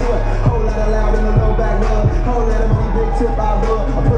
foot. Whole lot of loud in the low back rub. Whole lot of money, big tip I rub.